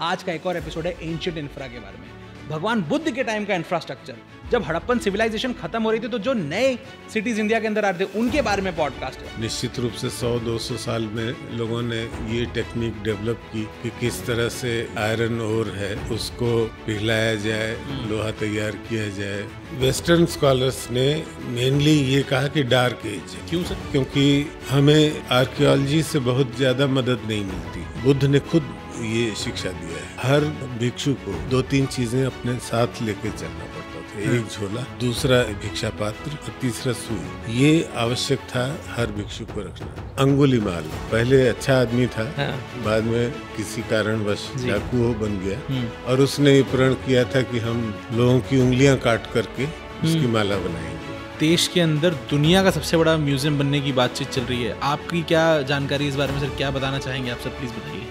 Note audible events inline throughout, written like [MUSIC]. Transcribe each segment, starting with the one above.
आज का एक और एपिसोड है एंशियंट इंफ्रा के बारे में। भगवान बुद्ध के टाइम का इंफ्रास्ट्रक्चर जब हड़प्पन सिविलाइजेशन खत्म हो रही थी तो जो नए सिटीज़ इंडिया के अंदर आ रहे थे उनके बारे में पॉडकास्ट है निश्चित रूप से 100-200 साल में लोगों ने ये टेक्निक डेवलप की कि किस तरह से आयरन ओर है उसको पिघलाया जाए लोहा तैयार किया जाए। वेस्टर्न स्कॉलर्स ने मेनली ये कहा कि डार्क एज है। क्यों सर क्योंकि हमें आर्कियोलॉजी से बहुत ज़्यादा मदद नहीं मिलती। बुद्ध ने खुद ये शिक्षा दिया है। हर भिक्षु को दो तीन चीज़ें अपने साथ लेके चलना पड़ता था। एक झोला दूसरा भिक्षा पात्र और तीसरा सुई। ये आवश्यक था हर भिक्षु को रखना। अंगुली माल। पहले अच्छा आदमी था हाँ। बाद में किसी कारणवश। डाकू हो बन गया। हम्म। और उसने ये प्रण किया था कि हम लोगों की उंगलियाँ काट करके उसकी हम्म। माला बनाएँगे। देश के अंदर दुनिया का सबसे बड़ा म्यूज़ियम बनने की बातचीत चल रही है। आपकी क्या जानकारी इस बारे में सर? क्या बताना चाहेंगे आप सर? प्लीज़ बताइए।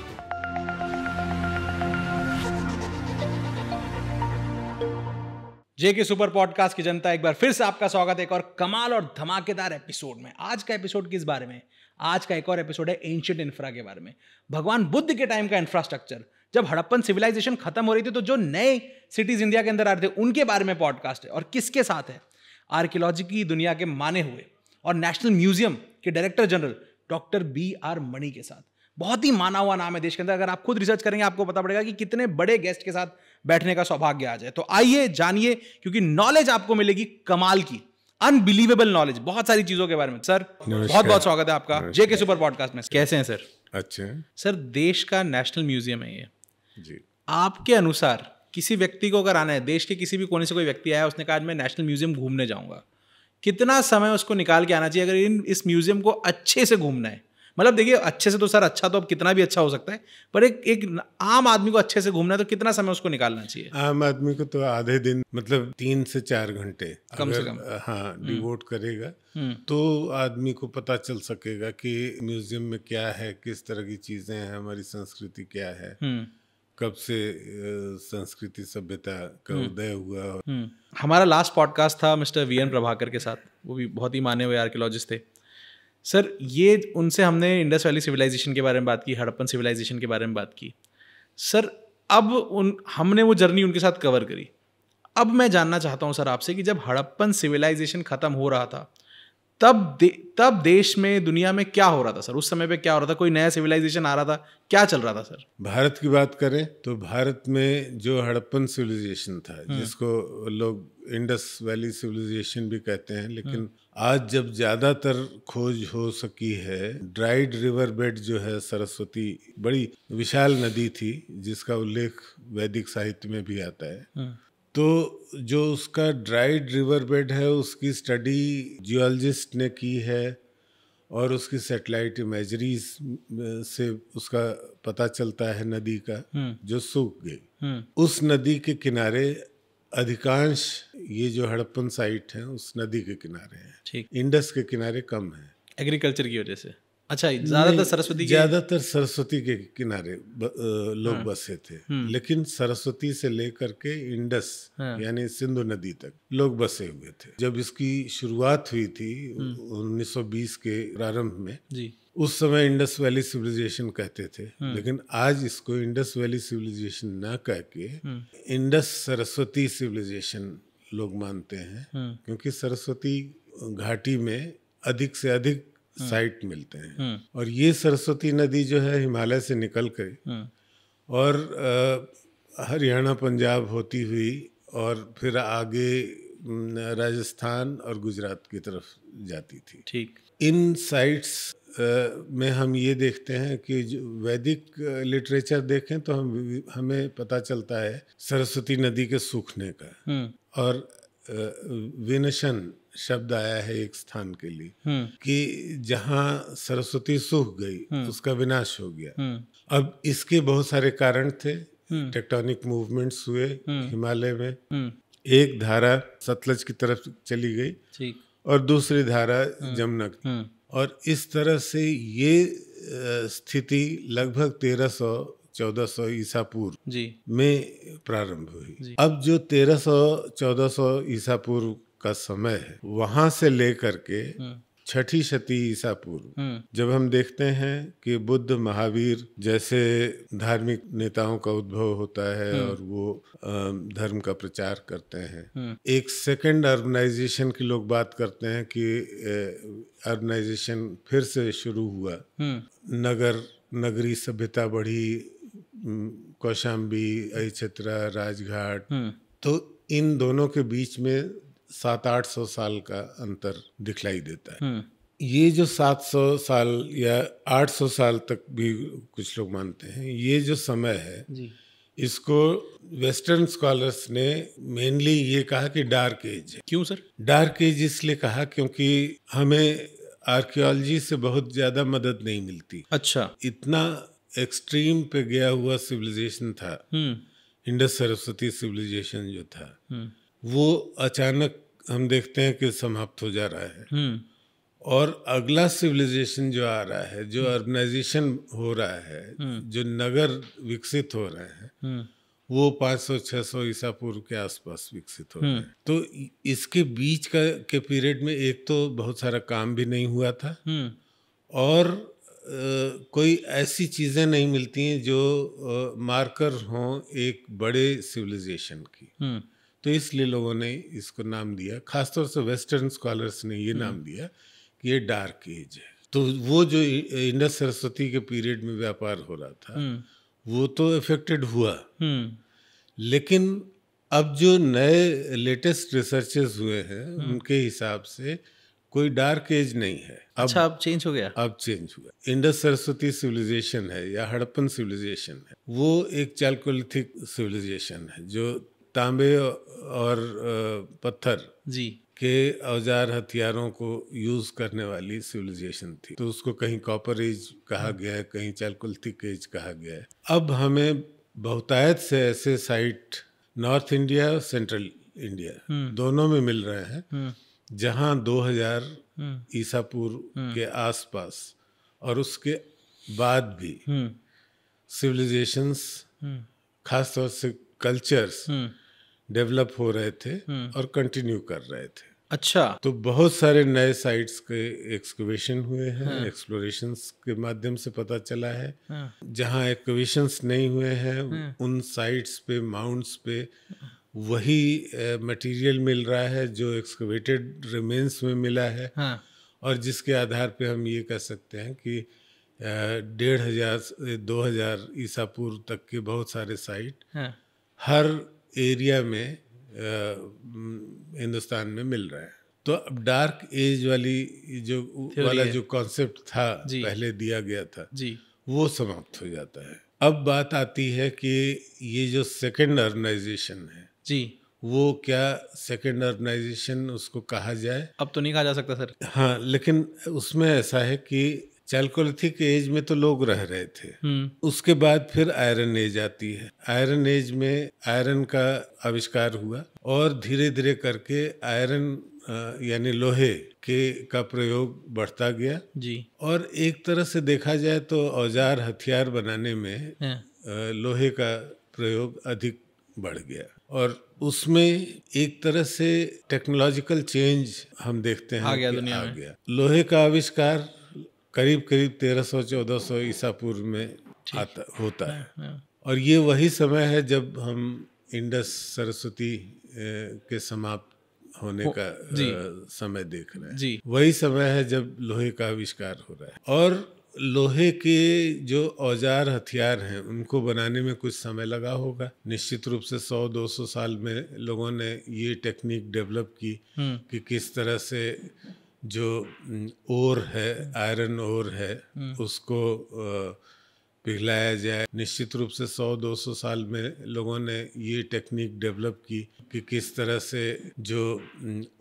जे के सुपर पॉडकास्ट की जनता, एक बार फिर से आपका स्वागत है एक और कमाल और धमाकेदार एपिसोड में। आज का एपिसोड किस बारे में? आज का एक और एपिसोड है एंशियंट इंफ्रा के बारे में। भगवान बुद्ध के टाइम का इंफ्रास्ट्रक्चर। जब हड़प्पन सिविलाइजेशन खत्म हो रही थी तो जो नए सिटीज़ इंडिया के अंदर आ रहे थे, उनके बारे में पॉडकास्ट है और किसके साथ है? आर्कियोलॉजी की दुनिया के माने हुए और नेशनल म्यूज़ियम के director general doctor B R Mani के साथ। बहुत ही माना हुआ नाम है देश के अंदर। अगर आप खुद रिसर्च करेंगे, आपको पता पड़ेगा कि कितने बड़े गेस्ट के साथ बैठने का सौभाग्य आ जाए। तो आइए जानिए क्योंकि नॉलेज आपको मिलेगी कमाल की। अनबिलीवेबल नॉलेज बहुत सारी चीज़ों के बारे में। सर बहुत बहुत स्वागत है आपका जेके सुपर पॉडकास्ट में। कैसे हैं सर? अच्छा सर देश का नेशनल म्यूज़ियम है ये। जी। आपके अनुसार किसी व्यक्ति को अगर आना है देश के किसी भी कोने से कोई व्यक्ति आया उसने कहा आज मैं नेशनल म्यूज़ियम घूमने जाऊँगा। कितना समय उसको निकाल के आना चाहिए अगर इन इस म्यूज़ियम को अच्छे से घूमना है? मतलब देखिए अच्छे से तो सर अच्छा तो अब कितना भी अच्छा हो सकता है पर एक एक आम आदमी को अच्छे से घूमना है तो कितना समय उसको निकालना चाहिए? आम आदमी को तो आधे दिन मतलब तीन से चार घंटे कम से कम। हाँ डिवोट करेगा हम्म। तो आदमी को पता चल सकेगा कि म्यूज़ियम में क्या है किस तरह की चीज़ें हैं हमारी संस्कृति क्या है। हम्म। कब से संस्कृति सभ्यता का उदय हुआ हम्म। हमारा लास्ट पॉडकास्ट था मिस्टर वी एन प्रभाकर के साथ वो भी बहुत ही माने हुए आर्कियोलॉजिस्ट थे। सर ये उनसे हमने इंडस वैली सिविलाइजेशन के बारे में बात की हड़प्पन सिविलाइजेशन के बारे में बात की। सर अब उन हमने वो जर्नी उनके साथ कवर करी। अब मैं जानना चाहता हूँ सर आपसे कि जब हड़प्पन सिविलाइजेशन खत्म हो रहा था तब दे, तब देश में दुनिया में क्या हो रहा था सर? उस समय पे क्या हो रहा था? कोई नया सिविलाइजेशन आ रहा था? क्या चल रहा था सर? भारत की बात करें तो भारत में जो हड़प्पन सिविलाइजेशन था जिसको लोग इंडस वैली सिविलाइजेशन भी कहते हैं लेकिन आज जब ज़्यादातर खोज हो सकी है ड्राइड रिवर बेड जो है सरस्वती बड़ी विशाल नदी थी जिसका उल्लेख वैदिक साहित्य में भी आता है। तो जो उसका ड्राइड रिवर बेड है उसकी स्टडी जियोलॉजिस्ट ने की है और उसकी सेटेलाइट इमेजरीज से उसका पता चलता है नदी का जो सूख गई। हम्म उस नदी के किनारे अधिकांश ये जो हड़प्पन साइट है उस नदी के किनारे हैं। ठीक। इंडस के किनारे कम है। एग्रीकल्चर की वजह से। अच्छा ज़्यादातर सरस्वती ज़्यादातर सरस्वती के किनारे ब, अ, लोग हाँ। बसे थे। लेकिन सरस्वती से लेकर के इंडस हाँ। यानी सिंधु नदी तक लोग बसे हुए थे। जब इसकी शुरुआत हुई थी हम्म। 1920 के प्रारंभ में जी। उस समय इंडस वैली सिविलाइजेशन कहते थे हम्म। लेकिन आज इसको इंडस वैली सिविलाइजेशन न कह के हम्म। इंडस सरस्वती सिविलाइजेशन लोग मानते हैं हम्म। क्योंकि सरस्वती घाटी में अधिक से अधिक साइट मिलते हैं। और ये सरस्वती नदी जो है हिमालय से निकल कर और हरियाणा पंजाब होती हुई और फिर आगे राजस्थान और गुजरात की तरफ़ जाती थी। ठीक। इन साइट्स में हम ये देखते हैं कि वैदिक लिटरेचर देखें तो हम हमें पता चलता है सरस्वती नदी के सूखने का। हम्म। और विनशन शब्द आया है एक स्थान के लिए हम्म। कि जहाँ सरस्वती सूख गई उसका विनाश हो गया। हम्म। अब इसके बहुत सारे कारण थे। हम्म। टेक्टोनिक मूवमेंट्स हुए हिमालय में। हम्म। एक धारा सतलज की तरफ़ चली गई ठीक। और दूसरी धारा जमुना हम्म। और इस तरह से ये स्थिति लगभग 1300 1400 ईसा पूर्व जी। में प्रारंभ हुई। अब जो 1300 1400 ईसा पूर्व का समय है वहाँ से लेकर के छठी शती ईसा पूर्व। हम्म। जब हम देखते हैं कि बुद्ध महावीर जैसे धार्मिक नेताओं का उद्भव होता है और वो धर्म का प्रचार करते हैं। हम्म। एक सेकंड अर्बनाइजेशन की लोग बात करते हैं कि अर्बनाइजेशन फिर से शुरू हुआ। हम्म। नगर नगरी सभ्यता बढ़ी कौशाम्बी अहिछत्रा राजघाट। हम्म। तो इन दोनों के बीच में सात आठ सौ साल का अंतर दिखलाई देता है। हम्म। ये जो 700 साल या 800 साल तक भी कुछ लोग मानते हैं ये जो समय है जी। इसको वेस्टर्न स्कॉलर्स ने मेनली ये कहा कि डार्क एज है। क्यों सर? डार्क एज इसलिए कहा क्योंकि हमें आर्कियोलॉजी से बहुत ज़्यादा मदद नहीं मिलती। अच्छा। इतना एक्सट्रीम पे गया हुआ सिविलाइजेशन था। हम्म। इंडस सरस्वती सिविलाइजेशन जो था। हम्म। वो अचानक हम देखते हैं कि समाप्त हो जा रहा है। हम्म। और अगला सिविलाइजेशन जो आ रहा है जो अर्बनाइजेशन हो रहा है जो नगर विकसित हो रहे हैं हम्म। वो 500-600 ईसा पूर्व के आसपास विकसित हो रहे हैं। तो इसके बीच का के पीरियड में एक तो बहुत सारा काम भी नहीं हुआ था। हम्म। और अ, कोई ऐसी चीज़ें नहीं मिलती हैं जो आ, मार्कर हों एक बड़े सिविलाइजेशन की। हम्म। तो इसलिए लोगों ने इसको नाम दिया। खासतौर से वेस्टर्न स्कॉलर्स ने ये नाम दिया कि ये डार्क एज है। तो वो जो इंडस सरस्वती के पीरियड में व्यापार हो रहा था हम्म। वो तो इफेक्टेड हुआ। हम्म। लेकिन अब जो नए लेटेस्ट रिसर्चेस हुए हैं उनके हिसाब से कोई डार्क एज नहीं है। अब अच्छा अब चेंज हो गया। अब चेंज हुआ। इंडस सरस्वती सिविलाइजेशन है या हड़प्पन सिविलाइजेशन है वो एक चालकोलिथिक सिविलाइजेशन है जो तांबे और पत्थर जी। के औज़ार हथियारों को यूज़ करने वाली सिविलाइजेशन थी। तो उसको कहीं कॉपर एज कहा गया है कहीं चालकुलिथिक एज कहा गया है। अब हमें बहुतायत से ऐसे साइट नॉर्थ इंडिया और सेंट्रल इंडिया दोनों में मिल रहे हैं हम्म। जहाँ 2000 हम्म। ईसा पूर्व के आसपास और उसके बाद भी हम्म। सिविलाइजेशंस हम्म। खासतौर से कल्चर्स हम्म। डेवलप हो रहे थे और कंटिन्यू कर रहे थे। अच्छा। तो बहुत सारे नए साइट्स के एक्सकवेशन हुए हैं एक्सप्लोरेशंस के माध्यम से पता चला है। हाँ जहाँ एक्सकवेशंस नहीं हुए हैं उन साइट्स पे माउंट्स पे वही मटेरियल मिल रहा है जो एक्सकवेटेड रिमेन्स में मिला है। हाँ। और जिसके आधार पे हम ये कह सकते हैं कि डेढ़ हज़ार से दो हज़ार ईसा पूर्व तक के बहुत सारे साइट हाँ। हर एरिया में हिंदुस्तान में मिल रहा है। तो अब डार्क एज वाली जो वाला जो कॉन्सेप्ट था पहले दिया गया था जी। वो समाप्त हो जाता है। अब बात आती है कि ये जो सेकेंड अर्बनाइजेशन है जी। वो क्या सेकेंड अर्बनाइजेशन उसको कहा जाए? अब तो नहीं कहा जा सकता सर। हाँ लेकिन उसमें ऐसा है कि चालकोलिथिक एज में तो लोग रह रहे थे। हम्म। उसके बाद फिर आयरन एज आती है। आयरन एज में आयरन का आविष्कार हुआ और धीरे धीरे करके आयरन यानी लोहे के का प्रयोग बढ़ता गया। जी। और एक तरह से देखा जाए तो औज़ार हथियार बनाने में हाँ। लोहे का प्रयोग अधिक बढ़ गया। और उसमें एक तरह से टेक्नोलॉजिकल चेंज हम देखते हैं आ गया दुनिया आ गया। लोहे का आविष्कार करीब करीब तेरह 1300 1400 ईसा पूर्व में आता होता है। हाँ और ये वही समय है जब हम इंडस सरस्वती के समाप्त होने का समय देख रहे हैं। जी। वही समय है जब लोहे का आविष्कार हो रहा है। और लोहे के जो औज़ार हथियार हैं उनको बनाने में कुछ समय लगा होगा। निश्चित रूप से 100-200 साल में लोगों ने ये टेक्निक डेवलप की हम्म। कि किस तरह से जो ओर है आयरन ओर है उसको पिघलाया जाए। निश्चित रूप से 100-200 साल में लोगों ने ये टेक्निक डेवलप की कि किस तरह से जो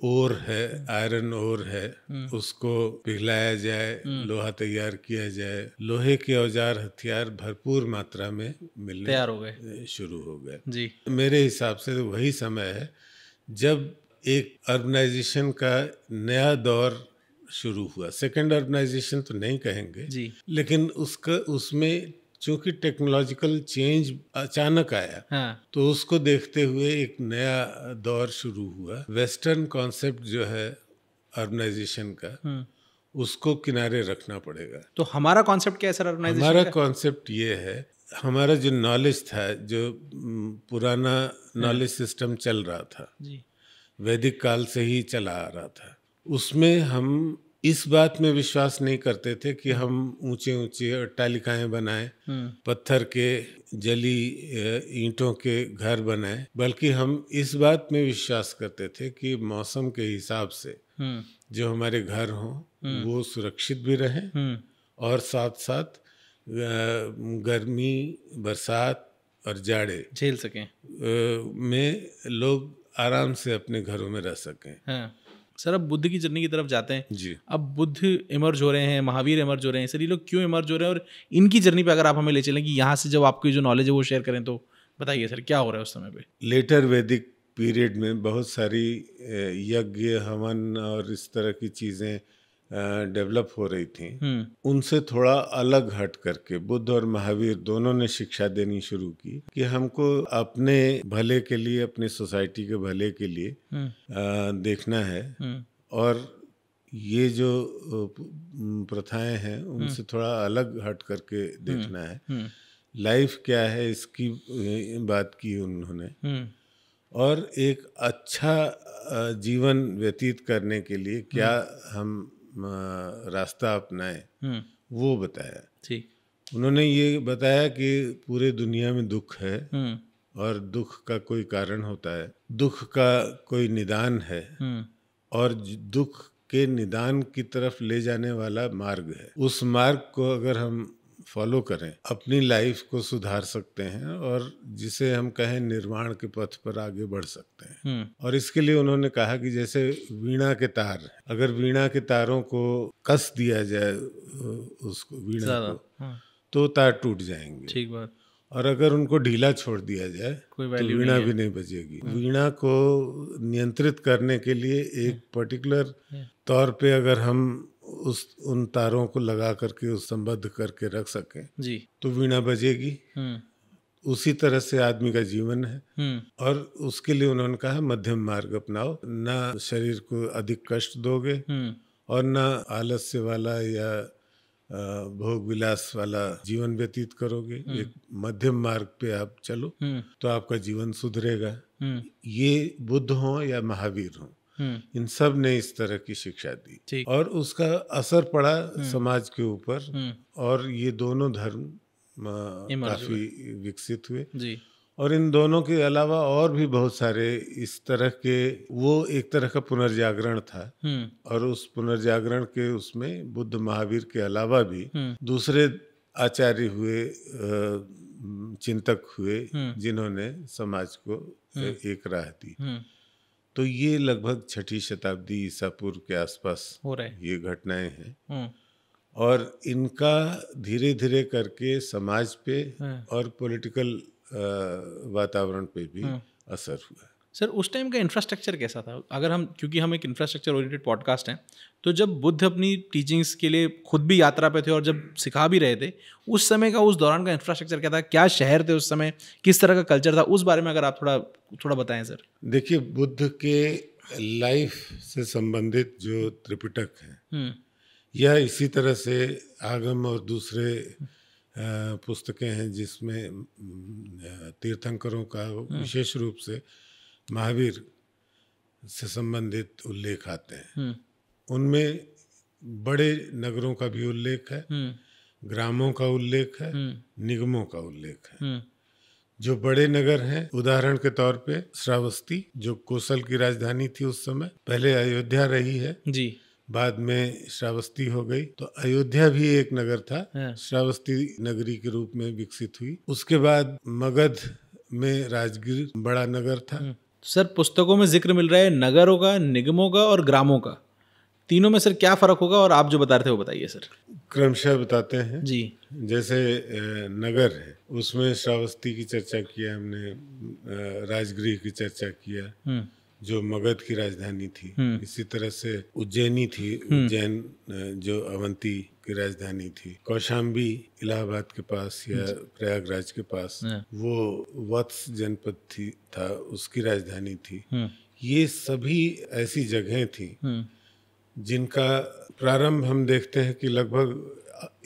ओर है आयरन ओर है उसको पिघलाया जाए लोहा तैयार किया जाए। लोहे के औज़ार हथियार भरपूर मात्रा में मिलने तैयार हो गए। शुरू हो गए। जी। मेरे हिसाब से तो वही समय है जब एक अर्बनाइजेशन का नया दौर शुरू हुआ। सेकेंड अर्बनाइजेशन तो नहीं कहेंगे। जी। लेकिन उसका उसमें चूँकि टेक्नोलॉजिकल चेंज अचानक आया हाँ। तो उसको देखते हुए एक नया दौर शुरू हुआ। वेस्टर्न कॉन्सेप्ट जो है अर्बनाइजेशन का हम्म। उसको किनारे रखना पड़ेगा। तो हमारा कॉन्सेप्ट क्या है सर ऑर्गेनाइजेशन हमारा कॉन्सेप्ट ये है हमारा जो नॉलेज था जो पुराना नॉलेज सिस्टम चल रहा था जी। वैदिक काल से ही चला आ रहा था। उसमें हम इस बात में विश्वास नहीं करते थे कि हम ऊँचे ऊँचे अट्टालिकाएँ बनाएँ हम्म। पत्थर के जली ईंटों के घर बनाए बल्कि हम इस बात में विश्वास करते थे कि मौसम के हिसाब से हम्म। जो हमारे घर हों वो सुरक्षित भी रहें हम्म। और साथ साथ गर्मी बरसात और जाड़े झेल सकें। में लोग आराम से अपने घरों में रह सकें। हाँ। सर अब बुद्ध की जर्नी की तरफ़ जाते हैं। जी। अब बुद्ध इमर्ज हो रहे हैं महावीर इमर्ज हो रहे हैं। सर ये लोग क्यों इमर्ज हो रहे हैं और इनकी जर्नी पे अगर आप हमें ले चलें कि यहाँ से जब आपकी जो नॉलेज है वो शेयर करें तो बताइए सर क्या हो रहा है उस समय पे? लेटर वैदिक पीरियड में बहुत सारी यज्ञ हवन और इस तरह की चीज़ें डेवलप हो रही थी। हम्म। उनसे थोड़ा अलग हट करके बुद्ध और महावीर दोनों ने शिक्षा देनी शुरू की कि हमको अपने भले के लिए अपनी सोसाइटी के भले के लिए हम्म। देखना है। हम्म। और ये जो प्रथाएँ हैं उनसे थोड़ा अलग हट करके देखना है। लाइफ क्या है इसकी बात की उन्होंने। और एक अच्छा जीवन व्यतीत करने के लिए क्या हम रास्ता अपनाएँ हम्म। वो बताया। ठीक। उन्होंने ये बताया कि पूरे दुनिया में दुख है हम्म। और दुख का कोई कारण होता है। दुख का कोई निदान है हम्म। और दुख के निदान की तरफ़ ले जाने वाला मार्ग है। उस मार्ग को अगर हम फॉलो करें अपनी लाइफ को सुधार सकते हैं और जिसे हम कहें निर्माण के पथ पर आगे बढ़ सकते हैं। हम्म। और इसके लिए उन्होंने कहा कि जैसे वीणा के तार अगर वीणा के तारों को कस दिया जाए उसको वीणा को हाँ। तो तार टूट जाएँगे। ठीक बात। और अगर उनको ढीला छोड़ दिया जाए तो वीणा भी नहीं बजेगी वीणा को नियंत्रित करने के लिए एक पर्टिकुलर हम्म। तौर पे अगर हम उस उन तारों को लगा करके उस संबद्ध करके रख सकें। जी। तो वीणा बजेगी। हम्म। उसी तरह से आदमी का जीवन है। हम्म। और उसके लिए उन्होंने कहा मध्यम मार्ग अपनाओ। ना शरीर को अधिक कष्ट दोगे हम्म। और ना आलस्य वाला या भोग विलास वाला जीवन व्यतीत करोगे। एक मध्यम मार्ग पे आप चलो तो आपका जीवन सुधरेगा। ये बुद्ध हो या महावीर हो इन सबने इस तरह की शिक्षा दी। और उसका असर पड़ा समाज के ऊपर हम्म। और ये दोनों धर्म काफ़ी विकसित हुए। जी। और इन दोनों के अलावा और भी बहुत सारे इस तरह के वो एक तरह का पुनर्जागरण था। हम्म। और उस पुनर्जागरण के उसमें बुद्ध महावीर के अलावा भी हम्म। दूसरे आचार्य हुए चिंतक हुए हम्म। जिन्होंने समाज को एक राह दी। हम्म। तो ये लगभग छठी शताब्दी ईसा पूर्व के आसपास हो रहे ये घटनाएँ हैं हम्म और इनका धीरे धीरे करके समाज पे हाँ। और पॉलिटिकल वातावरण पे भी हाँ। असर हुआ सर उस टाइम का इंफ्रास्ट्रक्चर कैसा था? अगर हम क्योंकि हम एक इंफ्रास्ट्रक्चर ओरिएंटेड पॉडकास्ट हैं तो जब बुद्ध अपनी टीचिंग्स के लिए खुद भी यात्रा पे थे और जब सिखा भी रहे थे उस समय का उस दौरान का इंफ्रास्ट्रक्चर क्या था? क्या शहर थे उस समय? किस तरह का कल्चर था? उस बारे में अगर आप थोड़ा थोड़ा बताएँ सर। देखिए बुद्ध के लाइफ से संबंधित जो त्रिपिटक है हम्म। या इसी तरह से आगम और दूसरे पुस्तकें हैं जिसमें तीर्थंकरों का विशेष रूप से महावीर से संबंधित उल्लेख आते हैं। हम्म। उनमें बड़े नगरों का भी उल्लेख है हम्म। ग्रामों का उल्लेख है हम्म। निगमों का उल्लेख है। जो बड़े नगर हैं उदाहरण के तौर पे श्रावस्ती जो कोसल की राजधानी थी उस समय पहले अयोध्या रही है जी। बाद में श्रावस्ती हो गई तो अयोध्या भी एक नगर था हाँ। श्रावस्ती नगरी के रूप में विकसित हुई। उसके बाद मगध में राजगीर बड़ा नगर था सर पुस्तकों में ज़िक्र मिल रहा है नगरों का निगमों का और ग्रामों का। तीनों में सर क्या फ़र्क होगा और आप जो बता रहे थे वो बताइए सर। क्रमशः बताते हैं। जी। जैसे नगर है उसमें श्रावस्ती की चर्चा किया हमने राजगृह की चर्चा किया हम्म। जो मगध की राजधानी थी। हम्म। इसी तरह से उज्जैनी थी उज्जैन जो अवंती की राजधानी थी। कौशाम्बी इलाहाबाद के पास या प्रयागराज के पास हाँ। वो वत्स जनपद थी था उसकी राजधानी थी। हम्म ये सभी ऐसी जगहें थी हम्म जिनका प्रारंभ हम देखते हैं कि लगभग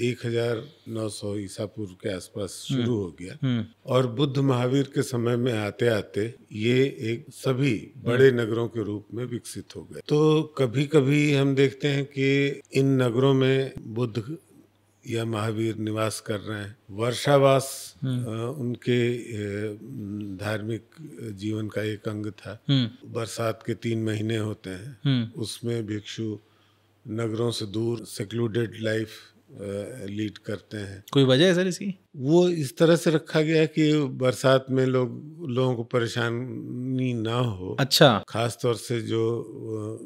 एक हज़ार नौ सौ ईसा पूर्व के आसपास शुरू हो गया। हम्म। और बुद्ध महावीर के समय में आते आते ये एक सभी बड़े नगरों के रूप में विकसित हो गए। तो कभी कभी हम देखते हैं कि इन नगरों में बुद्ध या महावीर निवास कर रहे हैं। वर्षावास उनके धार्मिक जीवन का एक अंग था। हम्म। बरसात के तीन महीने होते हैं। हम्म। उसमें भिक्षु नगरों से दूर सेक्लूडेड लाइफ लीड करते हैं। कोई वजह है सर इसकी? वो इस तरह से रखा गया है कि बरसात में लोग लोगों को परेशानी ना हो। अच्छा। खास तौर से जो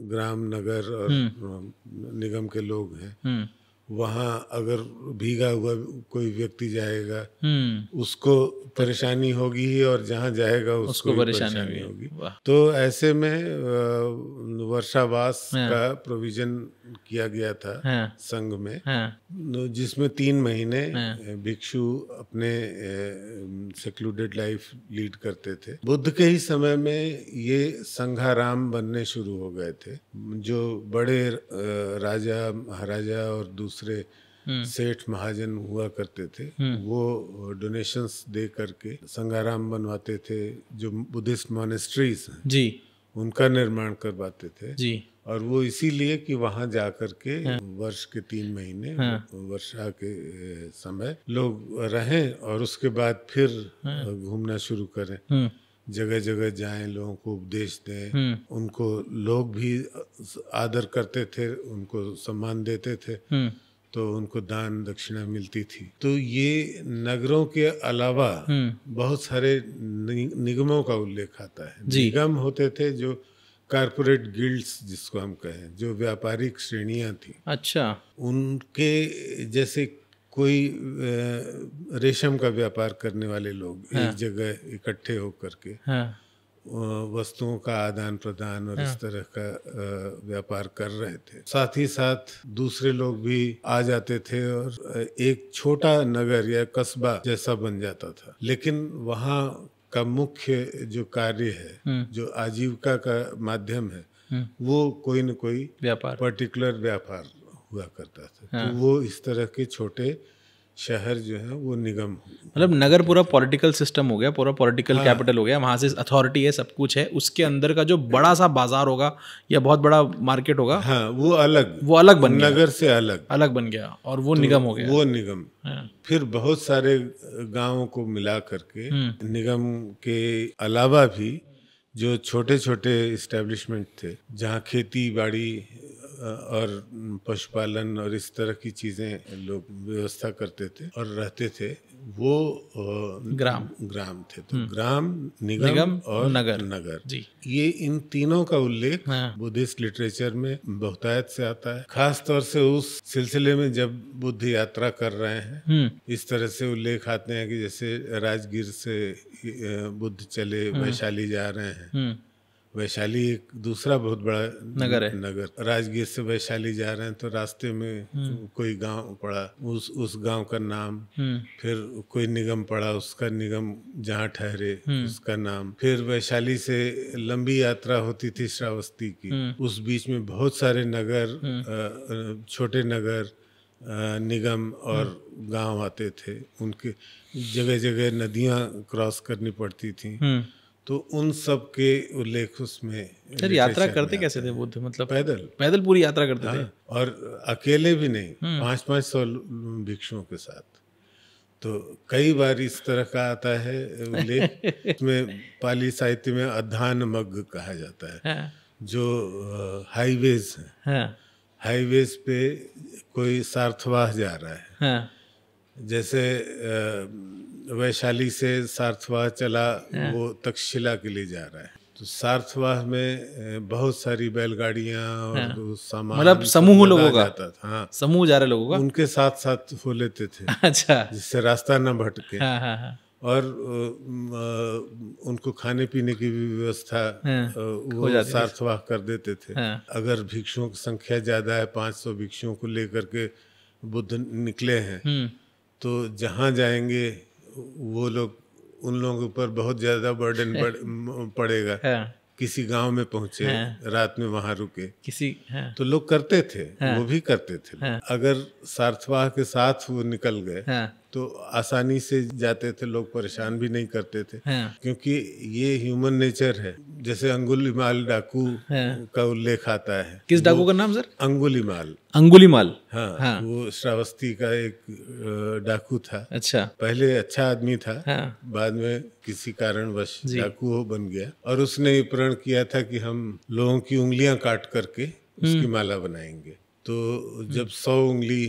ग्राम नगर और निगम के लोग हैं। हम्म। वहाँ अगर भीगा हुआ कोई व्यक्ति जाएगा हम्म। उसको परेशानी होगी ही और जहाँ जाएगा उसको, उसको भी परेशानी होगी। तो ऐसे में वर्षावास हाँ। का प्रोविज़न किया गया था हाँ। संघ में। हाँ। जिसमें तीन महीने हाँ। भिक्षु अपने सेक्लूडेड लाइफ लीड करते थे। बुद्ध के ही समय में ये संघाराम बनने शुरू हो गए थे। जो बड़े राजा महाराजा और दूसरे हम्म। सेठ महाजन हुआ करते थे वो डोनेशंस दे करके संगाराम बनवाते थे जो बुद्धिस्ट मोनेस्ट्रीज हैं जी। उनका निर्माण करवाते थे। जी। और वो इसीलिए कि वहाँ जा करके वर्ष के तीन महीने हाँ। वर्षा के समय लोग रहें और उसके बाद फिर घूमना शुरू करें। हम्म। जगह जगह जाएँ लोगों को उपदेश दें। हम्म। उनको लोग भी आदर करते थे उनको सम्मान देते थे। हम्म। तो उनको दान दक्षिणा मिलती थी। तो ये नगरों के अलावा हम्म। बहुत सारे निगमों का उल्लेख आता है। निगम होते थे जो कारपोरेट गिल्ड्स जिसको हम कहें जो व्यापारिक श्रेणियाँ थी। अच्छा। उनके जैसे कोई रेशम का व्यापार करने वाले लोग हाँ। एक जगह इकट्ठे होकर के हाँ। वस्तुओं का आदान प्रदान और इस तरह का व्यापार कर रहे थे। साथ ही साथ दूसरे लोग भी आ जाते थे और एक छोटा नगर या कस्बा जैसा बन जाता था। लेकिन वहाँ का मुख्य जो कार्य है जो आजीविका का माध्यम है हम्म वो कोई न कोई व्यापार। पर्टिकुलर व्यापार हुआ करता था। तो वो इस तरह के छोटे शहर जो है वो निगम मतलब नगर पूरा पॉलिटिकल सिस्टम हो गया पूरा पॉलिटिकल कैपिटल हो गया वहाँ से अथॉरिटी है सब कुछ है उसके अंदर का जो बड़ा सा बाज़ार होगा या बहुत बड़ा मार्केट होगा हाँ वो अलग। वो अलग बन गया। नगर से अलग। अलग बन गया और वो तो निगम हो गया। वो निगम। हाँ, फिर बहुत सारे गाँव को मिला करके हम्म। निगम के अलावा भी जो छोटे छोटे इस्टेब्लिशमेंट थे जहाँ खेती बाड़ी और पशुपालन और इस तरह की चीज़ें लोग व्यवस्था करते थे और रहते थे वो ग्राम। ग्राम थे। तो ग्राम निगम, हम्म। निगम, और नगर। नगर। जी। ये इन तीनों का उल्लेख हाँ। बुद्धिस्ट लिटरेचर में बहुतायत से आता है। खास तौर से उस सिलसिले में जब बुद्ध यात्रा कर रहे हैं हम्म। इस तरह से उल्लेख आते हैं कि जैसे राजगीर से बुद्ध चले वैशाली जा रहे हैं। हम्म। वैशाली एक दूसरा बहुत बड़ा नगर है। नगर। राजगीर से वैशाली जा रहे हैं तो रास्ते में कोई गाँव पड़ा उस उस गाँव का नाम हम्म। फिर कोई निगम पड़ा उसका निगम जहाँ ठहरे उसका नाम। फिर वैशाली से लंबी यात्रा होती थी श्रावस्ती की। उस बीच में बहुत सारे नगर छोटे नगर निगम और गाँव आते थे। उनके जगह जगह नदियाँ क्रॉस करनी पड़ती थी। हम्म। तो उन सब के उल्लेख उसमें सर यात्रा करते कैसे थे बुद्ध? मतलब पैदल। पैदल पूरी यात्रा करते थे? हाँ, और अकेले भी नहीं पाँच पाँच सौ भिक्षुओं के साथ। तो कई बार इस तरह का आता है उल्लेख [LAUGHS] इसमें पाली साहित्य में अधान मग कहा जाता है हाँ। जो हाईवेज हैं। हाँ। हाईवेज पे कोई सार्थवाह जा रहा है। हाँ। जैसे अ, वैशाली से सार्थवाह चला वो तक्षशिला के लिए जा रहा है। तो सार्थवाह में बहुत सारी बैलगाड़ियाँ और सामान मतलब समूह लोगों का? जाता था हाँ। समूह जा रहे लोगों का? उनके साथ साथ हो लेते थे [LAUGHS] अच्छा। जिससे रास्ता न भटके। हाँ हाँ हाँ। और उनको खाने पीने की भी व्यवस्था हाँ, वो सार्थवाह कर देते थे। हाँ। अगर भिक्षुओं की संख्या ज़्यादा है पाँच सौ भिक्षुओं को लेकर के बुद्ध निकले हैं हम्म। तो जहाँ जाएँगे वो लोग उन लोगों के ऊपर बहुत ज़्यादा बर्डन पड़ेगा हाँ किसी गाँव में पहुँचे हाँ। रात में वहाँ रुके किसी हाँ तो लोग करते थे हाँ। वो भी करते थे हाँ। अगर सार्थवाह के साथ वो निकल गए हाँ तो आसानी से जाते थे लोग परेशान भी नहीं करते थे। हाँ। क्योंकि ये ह्यूमन नेचर है। जैसे अंगुलीमाल डाकू हाँ। का उल्लेख आता है। किस डाकू का नाम सर? अंगुलीमाल। अंगुलीमाल। हाँ, हाँ। वो श्रावस्ती का एक डाकू था। अच्छा। पहले अच्छा आदमी था। हाँ। बाद में किसी कारणवश डाकू हो बन गया। और उसने प्रण किया था कि हम लोगों की उंगलियाँ काट करके हम्म। उसकी माला बनाएँगे। तो जब सौ उंगली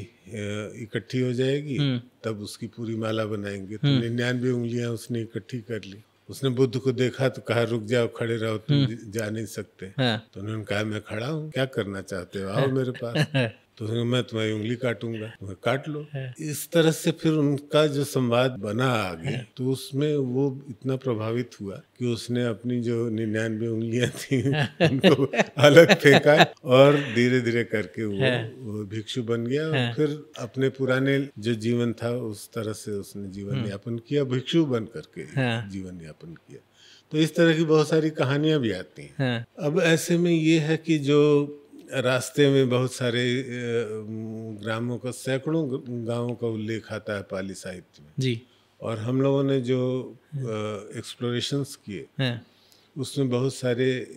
इकट्ठी हो जाएगी हम्म। तब उसकी पूरी माला बनाएँगे। तो निन्यानवे उंगलियाँ उसने इकट्ठी कर ली। उसने बुद्ध को देखा तो कहा रुक जाओ खड़े रहो तुम हम्म। जा नहीं सकते। हाँ। तो उन्होंने कहा मैं खड़ा हूँ क्या करना चाहते हो? आओ मेरे पास। [LAUGHS] तो उसने मैं तुम्हारी उंगली काटूँगा। तुम्हें काट लो। इस तरह से फिर उनका जो संवाद बना आगे तो उसमें वो इतना प्रभावित हुआ कि उसने अपनी जो निन्यानवे उंगलियाँ थी उनको अलग फेंका [LAUGHS] और धीरे धीरे करके वो, वो भिक्षु बन गया और फिर अपने पुराने जो जीवन था उस तरह से उसने जीवन यापन किया भिक्षु बन करके हाँ। जीवन यापन किया। तो इस तरह की बहुत सारी कहानियाँ भी आती हैं। हाँ। अब ऐसे में ये है कि जो रास्ते में बहुत सारे ग्रामों का सैकड़ों गाँवों का उल्लेख आता है पाली साहित्य में। जी। और हम लोगों ने जो एक्सप्लोरेशंस किए हाँ। उसमें बहुत सारे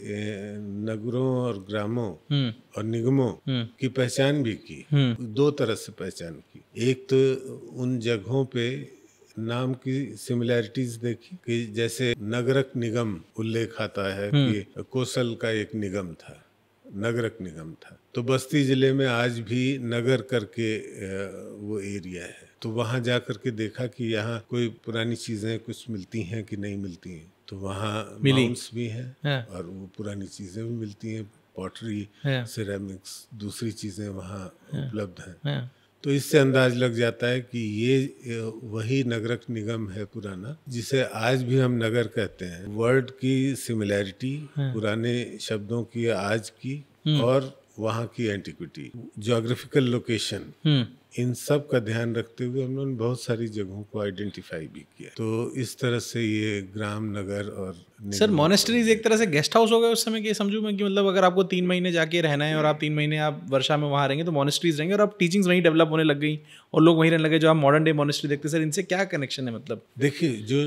नगरों और ग्रामों हम्म। और निगमों हम्म। की पहचान भी की। हम्म। दो तरह से पहचान की। एक तो उन जगहों पे नाम की सिमिलैरिटीज देखी कि जैसे नगरक निगम उल्लेख आता है कि कोसल का एक निगम था। नगरक निगम था। तो बस्ती ज़िले में आज भी नगर करके वो एरिया है। तो वहाँ जा करके देखा कि यहाँ कोई पुरानी चीज़ें कुछ मिलती हैं कि नहीं मिलती हैं। तो वहाँ मिली। माउंट्स भी हैं हाँ। और वो पुरानी चीज़ें भी मिलती हैं। पॉटरी हाँ। सिरेमिक्स दूसरी चीज़ें वहाँ उपलब्ध हैं। हाँ। तो इससे अंदाज लग जाता है कि ये वही नगरक निगम है पुराना जिसे आज भी हम नगर कहते हैं। वर्ड की सिमिलैरिटी पुराने शब्दों की आज की और वहाँ की एंटिक्विटी जोग्राफिकल लोकेशन इन सब का ध्यान रखते हुए हम लोगों ने बहुत सारी जगहों को आइडेंटिफाई भी किया। तो इस तरह से ये ग्राम नगर और सर मोनेस्ट्रीज एक तरह से गेस्ट हाउस हो गए उस समय के समझू मैं कि मतलब अगर आपको तीन महीने जाके रहना है और आप तीन महीने आप वर्षा में वहाँ रहेंगे तो मोनेस्ट्रीज रहेंगे और अब टीचिंग्स वहीं डेवलप होने लग गई और लोग वहीं रहने लगे जो आप मॉडर्न डे मोनेस्ट्री देखते सर इनसे क्या कनेक्शन है मतलब? देखिए जो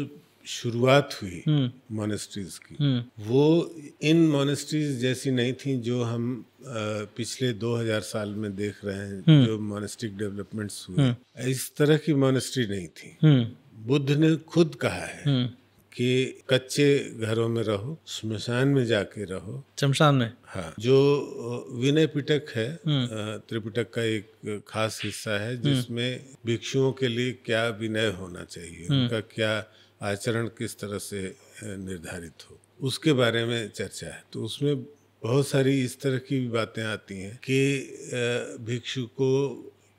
शुरुआत हुई हम्म। मोनेस्ट्रीज की। हम्म। वो इन मोनेस्ट्रीज जैसी नहीं थी जो हम पिछले 2000 साल में देख रहे हैं जो मोनेस्टिक डेवलपमेंट्स हुए। इस तरह की मोनेस्ट्री नहीं थी। हम्म। बुद्ध ने खुद कहा है हम्म। कि कच्चे घरों में रहो श्मशान में जाके रहो। शमशान में? हाँ। जो विनय पिटक है त्रिपिटक का एक खास हिस्सा है जिसमें भिक्षुओं के लिए क्या विनय होना चाहिए उनका क्या आचरण किस तरह से निर्धारित हो? उसके बारे में चर्चा है। तो उसमें बहुत सारी इस तरह की भी बातें आती हैं कि भिक्षु को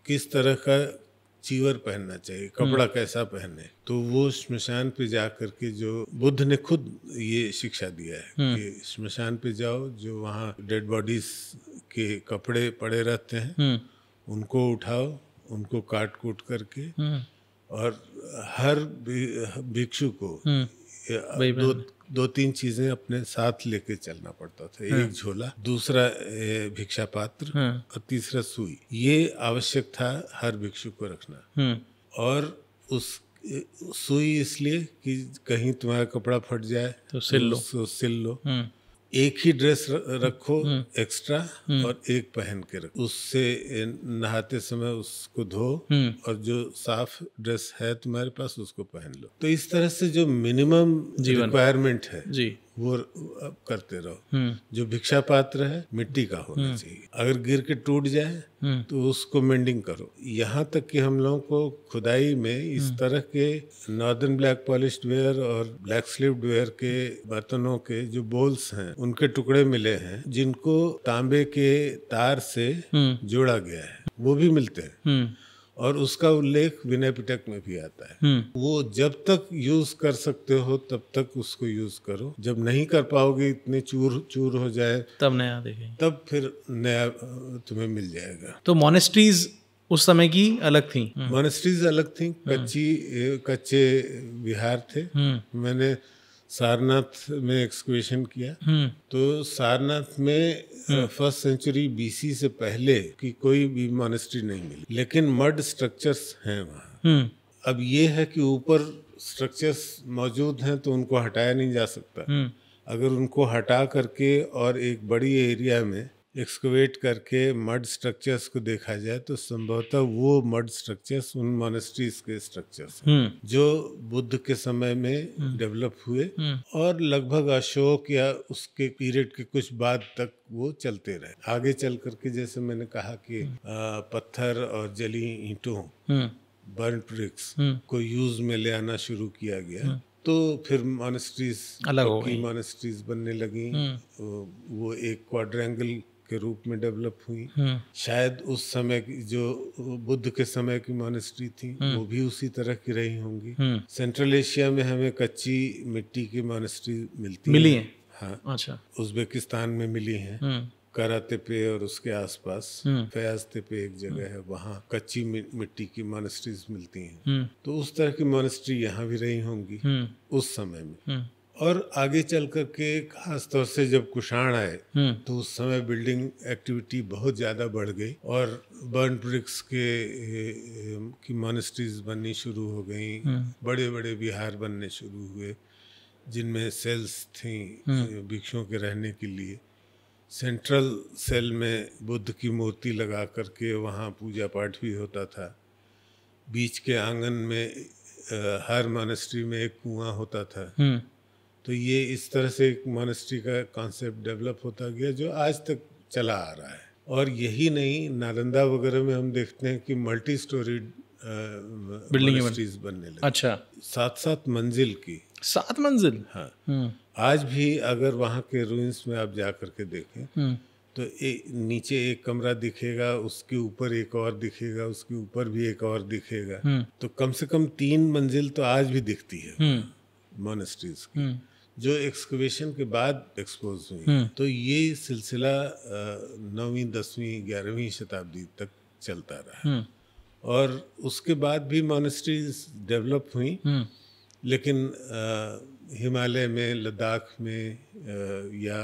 किस तरह का चीवर पहनना चाहिए कपड़ा कैसा पहने? तो वो श्मशान पे जा करके जो बुद्ध ने खुद ये शिक्षा दिया है कि श्मशान पे जाओ जो वहाँ डेड बॉडीज के कपड़े पड़े रहते हैं हम्म। उनको उठाओ उनको काट कूट करके हम्म। और हर भिक्षु को हम्म दो दो तीन चीज़ें अपने साथ लेके चलना पड़ता था। एक झोला दूसरा भिक्षा पात्र हाँ और तीसरा सुई। ये आवश्यक था हर भिक्षु को रखना। हम्म। और उस सुई इसलिए कि कहीं तुम्हारा कपड़ा फट जाए तो सिल लो। उसको सिल लो। हम्म। एक ही ड्रेस रखो एक्स्ट्रा और एक पहन के रखो। उससे नहाते समय उसको धो हम्म। और जो साफ़ ड्रेस है तुम्हारे पास उसको पहन लो। तो इस तरह से जो मिनिमम रिक्वायरमेंट है जी। वो अब करते रहो। हम्म। जो भिक्षा पात्र है मिट्टी का होना चाहिए। अगर गिर के टूट जाए हम्म। तो उसको मेंडिंग करो। यहाँ तक कि हम लोगों को खुदाई में इस तरह के नॉर्दर्न ब्लैक पॉलिश वेयर और ब्लैक स्लीव्ड वेयर के बर्तनों के जो बोल्स हैं उनके टुकड़े मिले हैं जिनको तांबे के तार से हम्म। जोड़ा गया है। वो भी मिलते हैं। हम्म। और उसका उल्लेख विनय पिटक में भी आता है। हम्म। वो जब तक यूज़ कर सकते हो तब तक उसको यूज़ करो। जब नहीं कर पाओगे इतने चूर चूर हो जाए तब नया देखेंगे। तब फिर नया तुम्हें मिल जाएगा। तो मोनेस्ट्रीज उस समय की अलग थी। मोनेस्ट्रीज अलग थी। कच्ची कच्चे विहार थे। हम्म। मैंने सारनाथ में एक्सक्वेशन किया। हम्म। तो सारनाथ में फ़र्स्ट सेंचुरी बीसी से पहले की कोई भी मॉनेस्ट्री नहीं मिली लेकिन मड स्ट्रक्चर्स हैं वहाँ। हम्म। अब ये है कि ऊपर स्ट्रक्चर्स मौजूद हैं तो उनको हटाया नहीं जा सकता। हम्म। अगर उनको हटा करके और एक बड़ी एरिया में एक्सकवेट करके मड स्ट्रक्चर्स को देखा जाए तो संभवतः वो मड स्ट्रक्चर्स उन मोनेस्ट्रीज के स्ट्रक्चर्स हम्म। जो बुद्ध के समय में डेवलप हुए हम्म। और लगभग अशोक या उसके पीरियड के कुछ बाद तक वो चलते रहे। आगे चल करके जैसे मैंने कहा कि आ, पत्थर और जली ईंटों हम्म। बर्न ब्रिक्स हम्म। को यूज़ में ले आना शुरू किया गया। तो फिर मॉनेस्ट्रीज अलग हो मॉनेस्ट्रीज बनने लगी वो एक क्वाड्रेंगल के रूप में डेवलप हुई। हम्म। शायद उस समय की जो बुद्ध के समय की मॉनेस्ट्री थी वो भी उसी तरह की रही होंगी। हम्म। सेंट्रल एशिया में हमें कच्ची मिट्टी की मॉनेस्ट्री मिलती मिली हैं। है? हाँ। अच्छा। उज्बेकिस्तान में मिली हैं। हम्म। कराते पे और उसके आसपास। हम्म। फयाजते पे एक जगह है वहाँ कच्ची मिट्टी की मॉनेस्ट्रीज मिलती हैं। हम्म। तो उस तरह की मॉनेस्ट्री यहाँ भी रही होंगी हम्म। उस समय में। हम्म। और आगे चल करके खास तौर से जब कुषाण आए हम्म। तो उस समय बिल्डिंग एक्टिविटी बहुत ज़्यादा बढ़ गई और बर्न ब्रिक्स के की मॉनेस्ट्रीज बननी शुरू हो गई। बड़े बड़े विहार बनने शुरू हुए जिनमें सेल्स थी भिक्षुओं के रहने के लिए। सेंट्रल सेल में बुद्ध की मूर्ति लगा करके वहाँ पूजा पाठ भी होता था। बीच के आँगन में हर मॉनेस्ट्री में एक कुआँ होता था। हम्म। तो ये इस तरह से एक मॉनेस्ट्री का कॉन्सेप्ट डेवलप होता गया जो आज तक चला आ रहा है। और यही नहीं नालंदा वगैरह में हम देखते हैं कि मल्टी स्टोरी मॉनेस्ट्रीज बनने लगी। अच्छा। सात सात मंजिल की। सात मंजिल? हाँ। हम्म। आज भी अगर वहाँ के रूइंस में आप जा करके देखें हम्म। तो ए, नीचे एक कमरा दिखेगा उसके ऊपर एक और दिखेगा उसके ऊपर भी एक और दिखेगा। हम्म। तो कम से कम तीन मंजिल तो आज भी दिखती है। मोनेस्ट्रीज की। जो एक्सकवेशन के बाद एक्सपोज हुई। हम्म। तो ये सिलसिला नौवीं दसवीं ग्यारहवीं शताब्दी तक चलता रहा। हम्म। और उसके बाद भी मोनेस्ट्रीज डेवलप हुई। हम्म। लेकिन हिमालय में लद्दाख में अ, या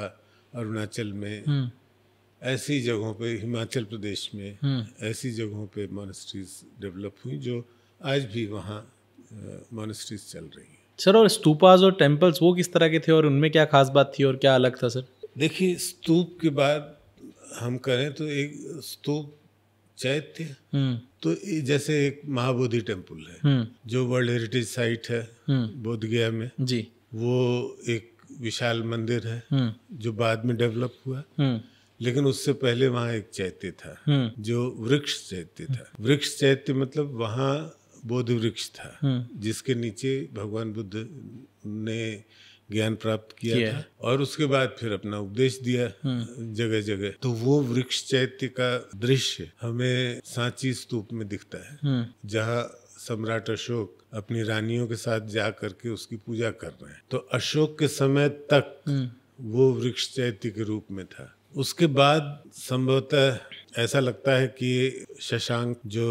अरुणाचल में ऐसी जगहों पे हिमाचल प्रदेश में। ऐसी जगहों पे मोनेस्ट्रीज डेवलप हुई जो आज भी वहाँ मोनेस्ट्रीज चल रही हैं। सर और स्तूपाज और टेम्पल्स वो किस तरह के थे और उनमें क्या खास बात थी और क्या अलग था सर देखिए स्तूप के बाद हम करें तो एक स्तूप चैत्य हम्म। तो जैसे एक महाबोधि टेंपल है हम्म। जो वर्ल्ड हेरिटेज साइट है हम्म। बोध गया में। जी। वो एक विशाल मंदिर है जो बाद में डेवलप हुआ लेकिन उससे पहले वहाँ एक चैत्य था जो वृक्ष चैत्य था। वृक्ष चैत्य मतलब वहाँ बोध वृक्ष था हम्म। जिसके नीचे भगवान बुद्ध ने ज्ञान प्राप्त किया किया था और उसके बाद फिर अपना उपदेश दिया जगह जगह तो वो वृक्ष चैत्य का दृश्य हमें सांची स्तूप में दिखता है हम्म। जहाँ सम्राट अशोक अपनी रानियों के साथ जा करके उसकी पूजा कर रहे हैं। तो अशोक के समय तक वो वृक्ष चैत्य के रूप में था। उसके बाद संभवतः ऐसा लगता है कि शशांक जो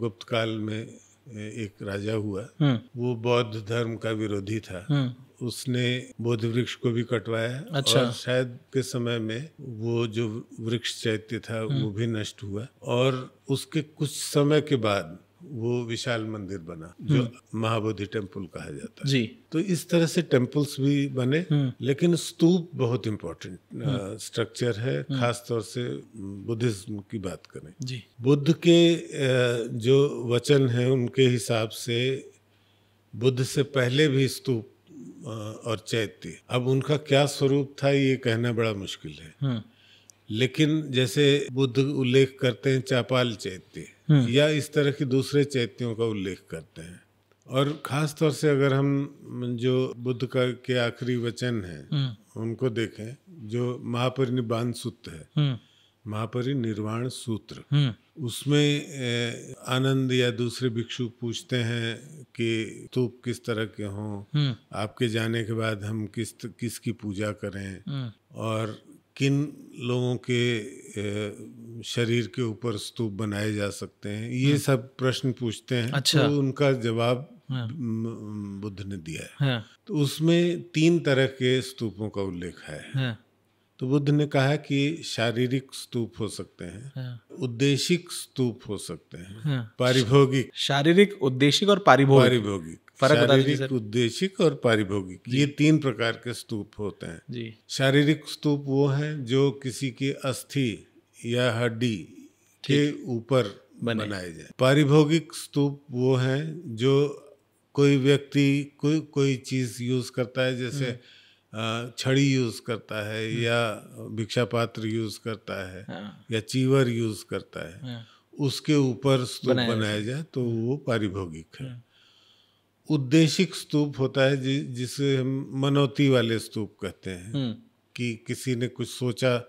गुप्त काल में एक राजा हुआ हम्म। वो बौद्ध धर्म का विरोधी था। हम्म। उसने बोध वृक्ष को भी कटवाया अच्छा। और शायद के समय में वो जो वृक्ष चैत्य था वो भी नष्ट हुआ। और उसके कुछ समय के बाद वो विशाल मंदिर बना जो महाबोधि टेंपल कहा जाता है। जी। तो इस तरह से टेम्पल्स भी बने लेकिन स्तूप बहुत इम्पोर्टेंट स्ट्रक्चर है खास तौर से बुद्धिज्म की बात करें। जी। बुद्ध के जो वचन है उनके हिसाब से बुद्ध से पहले भी स्तूप और चैत्य अब उनका क्या स्वरूप था ये कहना बड़ा मुश्किल है। हम्म। लेकिन जैसे बुद्ध उल्लेख करते हैं चापाल चैत्य या इस तरह की दूसरे चैत्यों का उल्लेख करते हैं। और खास तौर से अगर हम जो बुद्ध का के आखिरी वचन हैं उनको देखें जो महापरिनिर्वाण सूत्र है हम्म। महापरिनिर्वाण सूत्र हम्म। उसमें आनंद या दूसरे भिक्षु पूछते हैं कि स्तूप किस तरह के हों हम्म। आपके जाने के बाद हम किस किसकी पूजा करें हम्म। और किन लोगों के शरीर के ऊपर स्तूप बनाए जा सकते हैं। ये सब प्रश्न पूछते हैं। अच्छा। तो उनका जवाब हाँ। बुद्ध ने दिया है। हाँ। तो उसमें तीन तरह के स्तूपों का उल्लेख है। हाँ। तो बुद्ध ने कहा कि शारीरिक स्तूप हो सकते हैं हाँ। उद्देशिक स्तूप हो सकते हैं हाँ। पारिभोगिक। शारीरिक उद्देशिक और पारिभोगिक। पारिभोगिक। शारीरिक उद्देशिक और पारिभोगिक। ये तीन प्रकार के स्तूप होते हैं। जी। शारीरिक स्तूप वो हैं जो किसी की अस्थि या हड्डी के ऊपर बने। बनाए जाए। पारिभोगिक स्तूप वो हैं जो कोई व्यक्ति कोई कोई चीज़ यूज़ करता है जैसे हम्म। छड़ी यूज़ करता है या भिक्षा पात्र यूज़ करता है हाँ। या चीवर यूज़ करता है हाँ। उसके ऊपर स्तूप बनाया बनाया जाए तो वो पारिभोगिक है। हम्म। उद्देशिक स्तूप होता है जि, जिसे हम मनोती वाले स्तूप कहते हैं हम्म। कि किसी ने कुछ सोचा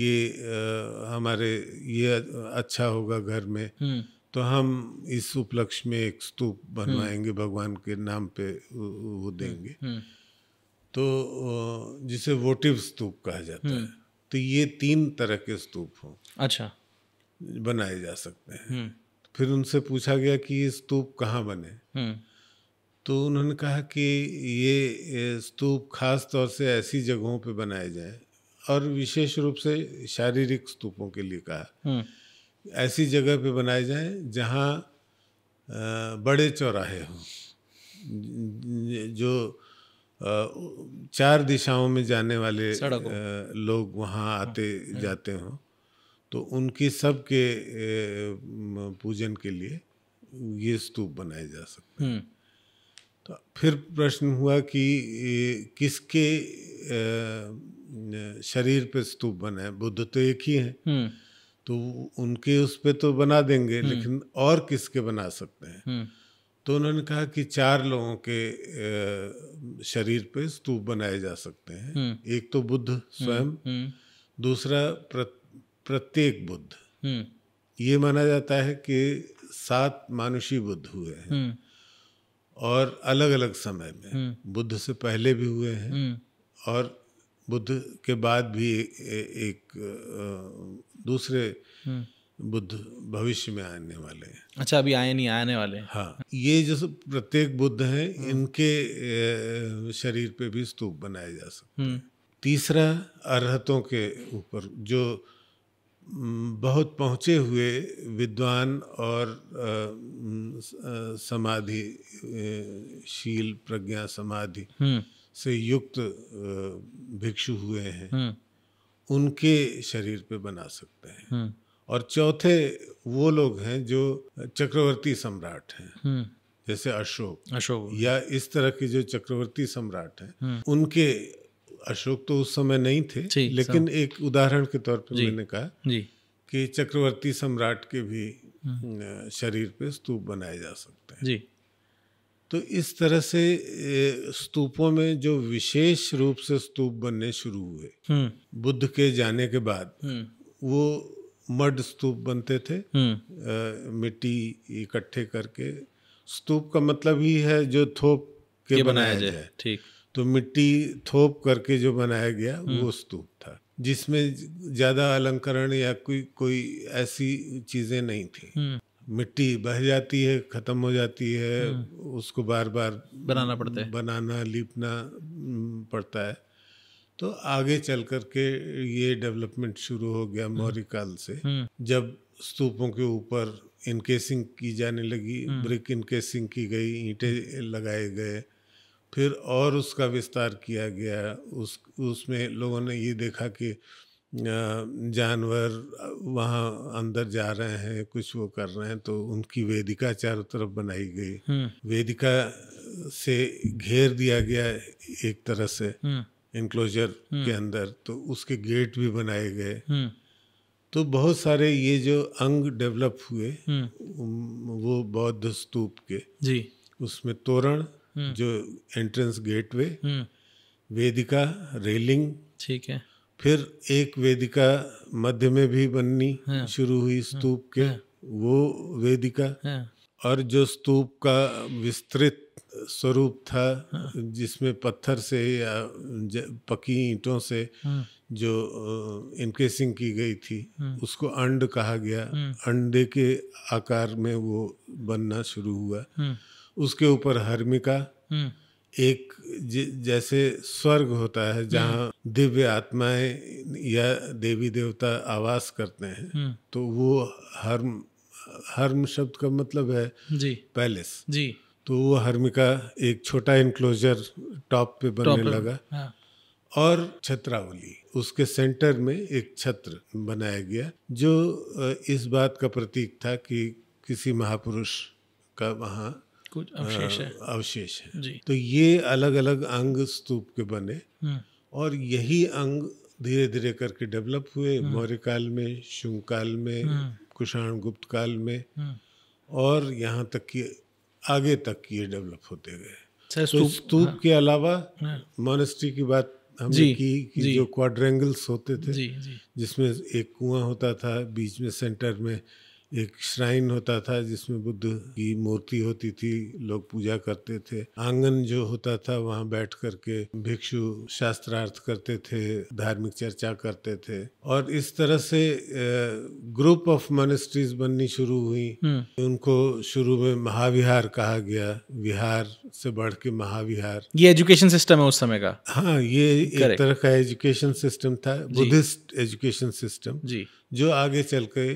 कि अ, हमारे ये अच्छा होगा घर में हम्म। तो हम इस उपलक्ष्य में एक स्तूप बनवाएँगे भगवान के नाम पे वो वो देंगे। हम्म। तो जिसे वोटिव स्तूप कहा जाता है तो ये तीन तरह के स्तूप हों। अच्छा। बनाए जा सकते हैं। हम्म। फिर उनसे पूछा गया कि ये स्तूप कहाँ बने? हम्म। तो उन्होंने कहा कि ये स्तूप खास तौर से ऐसी जगहों पे बनाए जाएँ और विशेष रूप से शारीरिक स्तूपों के लिए कहा। हम्म। ऐसी जगह पे बनाए जाएँ जहाँ बड़े चौराहे हों। जो चार दिशाओं में जाने वाले लोग वहाँ आते जाते हों तो उनकी सब के पूजन के लिए ये स्तूप बनाए जा सकते हैं। हम्म। तो फिर प्रश्न हुआ कि किसके शरीर पे स्तूप बना है बुद्ध तो एक ही है। हम्म। तो उनके उस पे तो बना देंगे लेकिन और किसके बना सकते हैं? हम्म। तो उन्होंने कहा कि चार लोगों के शरीर पे स्तूप बनाए जा सकते हैं। हम्म। एक तो बुद्ध स्वयं हम्म। दूसरा प्र, प्रत्येक बुद्ध। हम्म। ये माना जाता है कि सात मानुषी बुद्ध हुए हैं। हम्म। और अलग अलग समय में हम्म। बुद्ध से पहले भी हुए हैं। हम्म। और बुद्ध के बाद भी ए, एक दूसरे हम्म। बुद्ध भविष्य में आने वाले हैं। अच्छा अभी आए नहीं आने वाले हाँ। ये जो प्रत्येक बुद्ध हैं इनके शरीर पे भी स्तूप बनाए जा सकते हम्म। तीसरा अरहतों के ऊपर जो बहुत पहुँचे हुए विद्वान और समाधि शील प्रज्ञा समाधि हम्म। से युक्त भिक्षु हुए हैं। हम्म। उनके शरीर पे बना सकते हैं। हम्म। और चौथे वो लोग हैं जो चक्रवर्ती सम्राट हैं। हम्म। जैसे अशोक। अशोक। या इस तरह के जो चक्रवर्ती सम्राट हैं। उनके अशोक तो उस समय नहीं थे लेकिन एक उदाहरण के तौर पर मैंने कहा जी। कि चक्रवर्ती सम्राट के भी। शरीर पे स्तूप बनाए जा सकते हैं। जी। तो इस तरह से स्तूपों में जो विशेष रूप से स्तूप बनने शुरू हुए। हम्म। बुद्ध के जाने के बाद हम्म। वो मड स्तूप बनते थे। हम्म। अ, मिट्टी इकट्ठे करके। स्तूप का मतलब ही है जो थोप के बनाया बनाया जाए ठीक। तो मिट्टी थोप करके जो बनाया गया वो स्तूप था जिसमें ज़्यादा अलंकरण या कोई कोई ऐसी चीज़ें नहीं थी। हम्म। मिट्टी बह जाती है ख़त्म हो जाती है उसको बार बार बनाना पड़ता है। बनाना लीपना हम्म, पड़ता है। तो आगे चल कर के ये डेवलपमेंट शुरू हो गया मौर्य काल से। हम्म। जब स्तूपों के ऊपर इनकेसिंग की जाने लगी ब्रिक इनकेसिंग की गई ईंटें लगाए गए फिर और उसका विस्तार किया गया उस उसमें लोगों ने ये देखा कि जानवर वहाँ अंदर जा रहे हैं कुछ वो कर रहे हैं तो उनकी वेदिका चारों तरफ़ बनाई गई। वेदिका से घेर दिया गया एक तरह से इनक्लोजर के अंदर तो उसके गेट भी बनाए गए। तो बहुत सारे ये जो अंग डेवलप हुए वो बौद्ध स्तूप के। जी। उसमें तोरण जो एंट्रेंस गेटवे वेदिका रेलिंग ठीक है। फिर एक वेदिका मध्य में भी बननी शुरू हुई स्तूप के वो वेदिका। हाँ। और जो स्तूप का विस्तृत स्वरूप था जिसमें पत्थर से या पकी ईंटों से जो इनकेसिंग की गई थी उसको अंड कहा गया। अंडे के आकार में वो बनना शुरू हुआ। उसके ऊपर हर्मिका एक जैसे स्वर्ग होता है जहाँ दिव्य आत्माएँ या देवी देवता आवास करते हैं हम्म। तो वो हर्म हर्म शब्द का मतलब है जी। पैलेस। जी। तो वो हर्मिका एक छोटा इनक्लोजर टॉप पे बनने लगा। हाँ। और छत्रावली उसके सेंटर में एक छत्र बनाया गया जो इस बात का प्रतीक था कि किसी महापुरुष का वहाँ कुछ अवशेष है। अवशेष है। जी। तो ये अलग अलग अंग स्तूप के बने हम्म। और यही अंग धीरे धीरे करके डेवलप हुए मौर्य काल में शुंग काल में कुषाण गुप्त काल में हम्म। और यहाँ तक कि आगे तक ये डेवलप होते गए। तो स्तूप स्तूप के अलावा हाँ, मोनेस्ट्री की बात हमने की कि जो। क्वाड्रेंगल्स होते थे जिसमें एक कुआँ होता था बीच में सेंटर में एक श्राइन होता था जिसमें बुद्ध की मूर्ति होती थी लोग पूजा करते थे। आँगन जो होता था वहाँ बैठ करके भिक्षु शास्त्रार्थ करते थे धार्मिक चर्चा करते थे। और इस तरह से ग्रुप ऑफ़ मोनेस्ट्रीज बननी शुरू हुई। हम्म। उनको शुरू में महाविहार कहा गया। विहार से बढ़ के महाविहार। ये एजुकेशन सिस्टम है उस समय का? हाँ ये एक तरह का एजुकेशन सिस्टम था। बुद्धिस्ट एजुकेशन सिस्टम जी। जो आगे चल के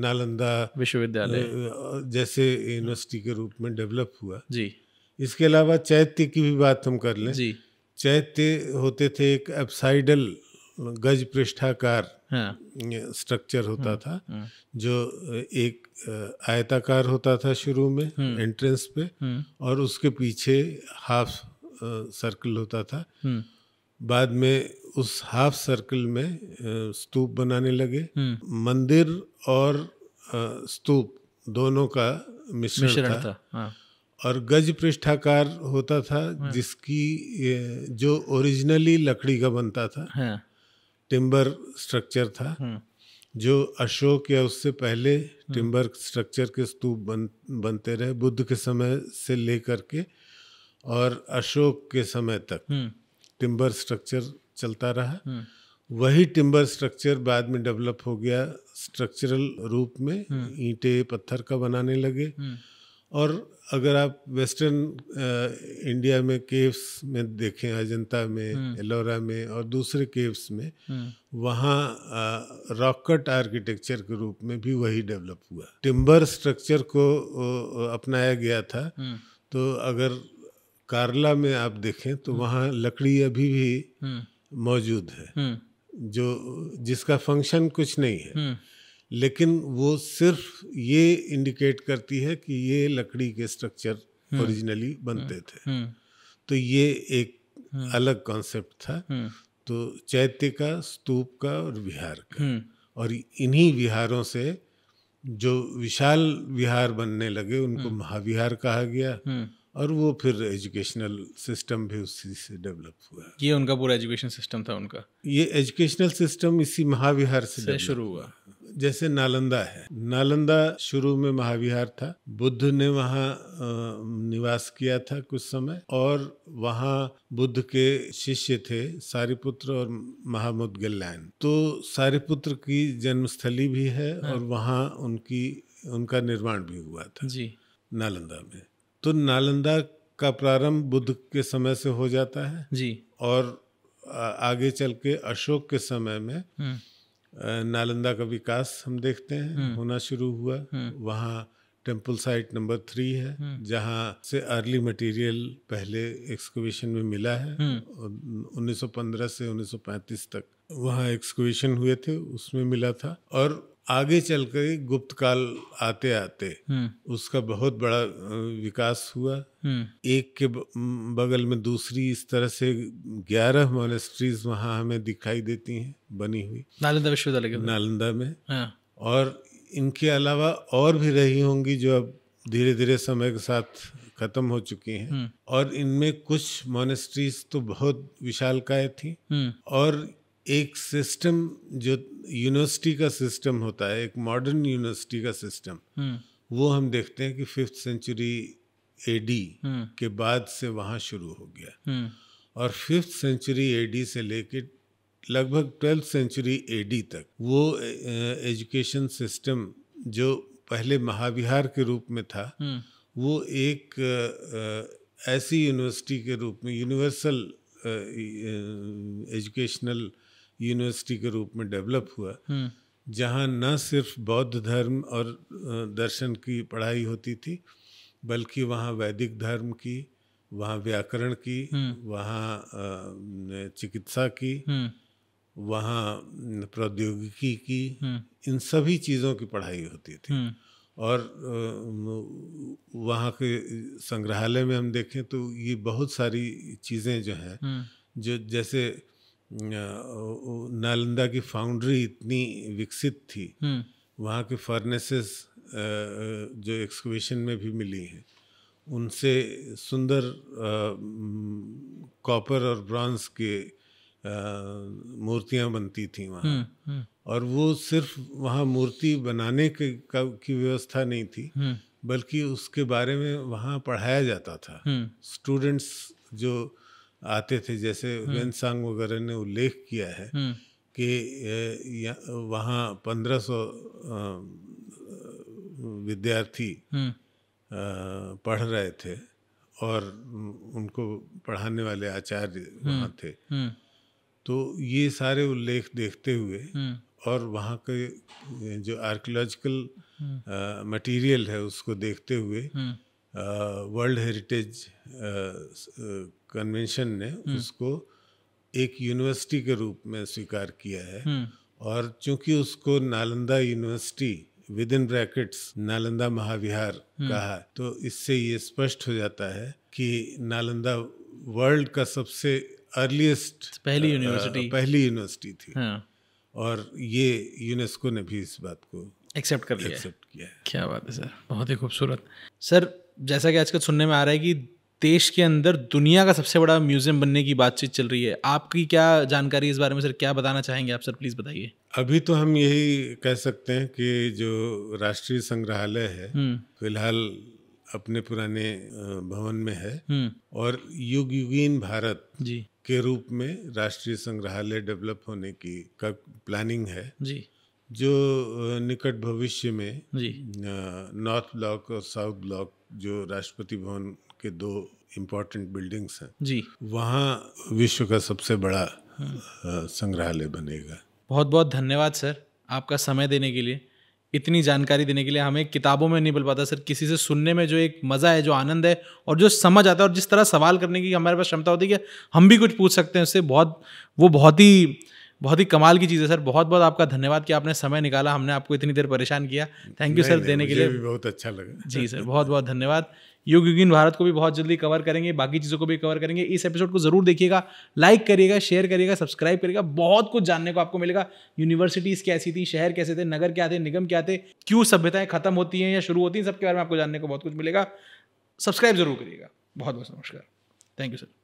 नालंदा विश्वविद्यालय। जैसे यूनिवर्सिटी के रूप में डेवलप हुआ। जी। इसके अलावा चैत्य की भी बात हम कर लें। जी। चैत्य होते थे एक एप्साइडल गज पृष्ठाकार हाँ। स्ट्रक्चर होता हाँ, था हम्म, जो एक आयताकार होता था शुरू में एंट्रेंस पे हम्म और उसके पीछे हाफ़ सर्कल होता था। हम्म बाद में उस हाफ़ सर्कल में स्तूप बनाने लगे। हम्म। मंदिर और स्तूप दोनों का मिश्रण, था, था हाँ। और गज पृष्ठाकार होता था जिसकी जो ओरिजिनली लकड़ी का बनता था हाँ। टिम्बर स्ट्रक्चर था। हम्म जो अशोक या उससे पहले टिम्बर स्ट्रक्चर के स्तूप बन बनते रहे बुद्ध के समय से लेकर के और अशोक के समय तक। हम्म। टिम्बर स्ट्रक्चर चलता रहा। हम्म। वही टिम्बर स्ट्रक्चर बाद में डेवलप हो गया स्ट्रक्चरल रूप में ईंटें पत्थर का बनाने लगे। हम्म। और अगर आप वेस्टर्न इंडिया में केव्स में देखें अजंता में एलोरा में और दूसरे केव्स में हम्म। वहाँ रॉकट आर्किटेक्चर के रूप में भी वही डेवलप हुआ। टिम्बर स्ट्रक्चर को अपनाया गया था। हम्म। तो अगर कार्ला में आप देखें तो वहाँ लकड़ी अभी भी हम्म। मौजूद है। हम्म। जो जिसका फ़ंक्शन कुछ नहीं है। हम्म। लेकिन वो सिर्फ़ ये इंडिकेट करती है कि ये लकड़ी के स्ट्रक्चर ओरिजिनली बनते थे। हम्म। तो ये एक अलग कॉन्सेप्ट था। हम्म। तो चैत्य का स्तूप का और विहार का। हम्म। और इन्हीं विहारों से जो विशाल विहार बनने लगे उनको महाविहार कहा गया। हम्म। और वो फिर एजुकेशनल सिस्टम भी उसी से डेवलप हुआ। ये उनका पूरा एजुकेशन सिस्टम था उनका? ये एजुकेशनल सिस्टम इसी महाविहार से से शुरू हुआ। जैसे नालंदा है। नालंदा शुरू में महाविहार था। बुद्ध ने वहाँ निवास किया था कुछ समय और वहाँ बुद्ध के शिष्य थे सारिपुत्र और महामुदगल्यायन। तो सारिपुत्र की जन्मस्थली भी है। और वहाँ उनकी उनका निर्माण भी हुआ था जी। नालंदा में। तो नालंदा का प्रारंभ बुद्ध के समय से हो जाता है। जी। और आगे चल के अशोक के समय में हम्म। नालंदा का विकास हम देखते हैं होना शुरू हुआ। वहाँ टेंपल साइट नंबर थ्री है जहाँ से अर्ली मटेरियल पहले एक्सकवेशन में मिला है। और 1915 से 1935 तक वहाँ एक्सकवेशन हुए थे उसमें मिला था। और आगे चल के गुप्त काल आते आते हम्म। उसका बहुत बड़ा विकास हुआ। हम्म। एक के बगल में दूसरी इस तरह से ग्यारह मोनेस्ट्रीज वहाँ हमें दिखाई देती हैं बनी हुई। नालंदा विश्वविद्यालय के नालंदा में। हाँ। और इनके अलावा और भी रही होंगी जो अब धीरे धीरे समय के साथ खत्म हो चुकी हैं। हम्म। और इनमें कुछ मोनेस्ट्रीज तो बहुत विशालकाय थी। और एक सिस्टम जो यूनिवर्सिटी का सिस्टम होता है एक मॉडर्न यूनिवर्सिटी का सिस्टम हम्म। वो हम देखते हैं कि फिफ्थ सेंचुरी एडी हम्म। के बाद से वहाँ शुरू हो गया। हम्म। और फिफ्थ सेंचुरी एडी से लेके लगभग ट्वेल्थ सेंचुरी एडी तक वो एजुकेशन सिस्टम जो पहले महाविहार के रूप में था वो एक ऐसी यूनिवर्सिटी के रूप में यूनिवर्सल एजुकेशनल यूनिवर्सिटी के रूप में डेवलप हुआ हम्म। जहाँ न सिर्फ़ बौद्ध धर्म और दर्शन की पढ़ाई होती थी बल्कि वहाँ वैदिक धर्म की वहाँ व्याकरण की वहाँ चिकित्सा की हम्म। वहाँ प्रौद्योगिकी की हम्म। इन सभी चीज़ों की पढ़ाई होती थी। हम्म। और वहाँ के संग्रहालय में हम देखें तो ये बहुत सारी चीज़ें जो हैं हम्म। जो जैसे नालंदा की फाउंड्री इतनी विकसित थी हम्म। वहाँ के फर्नेसेस जो एक्सकवेशन में भी मिली हैं उनसे सुंदर कॉपर और ब्रॉन्ज के मूर्तियाँ बनती थी वहाँ। हम्म हम्म। और वो सिर्फ़ वहाँ मूर्ति बनाने के का, की व्यवस्था नहीं थी बल्कि उसके बारे में वहाँ पढ़ाया जाता था। स्टूडेंट्स जो आते थे जैसे वेनसांग वगैरह ने उल्लेख किया है हम्म। कि वहाँ पंद्रह सौ विद्यार्थी हम्म। पढ़ रहे थे और उनको पढ़ाने वाले आचार्य वहाँ थे। हम्म। तो ये सारे उल्लेख देखते हुए हम्म। और वहाँ के जो आर्कियोलॉजिकल मटेरियल है उसको देखते हुए हम्म। वर्ल्ड हेरिटेज कन्वेंशन ने उसको एक यूनिवर्सिटी के रूप में स्वीकार किया है। हम्म। और चूँकि उसको Nalanda university within brackets Nalanda Mahavihara कहा है, तो इससे ये स्पष्ट हो जाता है कि नालंदा वर्ल्ड का सबसे अर्लीस्ट पहली यूनिवर्सिटी। पहली यूनिवर्सिटी थी। हाँ। और ये यूनेस्को ने भी इस बात को एक्सेप्ट कर लिया एक्सेप्ट किया। क्या बात है सर बहुत ही खूबसूरत। सर जैसा कि आजकल सुनने में आ रहा है कि देश के अंदर दुनिया का सबसे बड़ा म्यूज़ियम बनने की बातचीत चल रही है। आपकी क्या जानकारी इस बारे में सर क्या बताना चाहेंगे आप सर प्लीज़ बताइए। अभी तो हम यही कह सकते हैं कि जो राष्ट्रीय संग्रहालय है हम्म। फ़िलहाल अपने पुराने भवन में है। हम्म। और युग युगीन भारत जी। के रूप में राष्ट्रीय संग्रहालय डेवलप होने की का प्लानिंग है। जी। जो निकट भविष्य में जी। नॉर्थ ब्लॉक और साउथ ब्लॉक जो राष्ट्रपति भवन के दो इम्पोर्टेंट बिल्डिंग्स हैं जी। वहाँ विश्व का सबसे बड़ा संग्रहालय बनेगा। बहुत बहुत धन्यवाद सर आपका समय देने के लिए। इतनी जानकारी देने के लिए हमें किताबों में नहीं मिल पाता सर। किसी से सुनने में जो एक मज़ा है जो आनंद है और जो समझ आता है और जिस तरह सवाल करने की हमारे पास क्षमता होती है कि हम भी कुछ पूछ सकते हैं उससे बहुत वो बहुत ही बहुत ही कमाल की चीज़ है सर। बहुत बहुत आपका धन्यवाद कि आपने समय निकाला हमने आपको इतनी देर परेशान किया। थैंक यू सर नहीं, देने के लिए। भी बहुत अच्छा लगा। जी सर बहुत बहुत धन्यवाद। युग युगिन भारत को भी बहुत जल्दी कवर करेंगे बाकी चीज़ों को भी कवर करेंगे। इस एपिसोड को ज़रूर देखिएगा लाइक करिएगा शेयर करिएगा सब्सक्राइब करिएगा। बहुत कुछ जानने को आपको मिलेगा। यूनिवर्सिटीज़ कैसी थी शहर कैसे थे नगर क्या थे निगम क्या थे क्यों सभ्यताएँ खत्म होती हैं या शुरू होती हैं सबके बारे में आपको जानने को बहुत कुछ मिलेगा। सब्सक्राइब ज़रूर करिएगा। बहुत बहुत नमस्कार। Thank you sir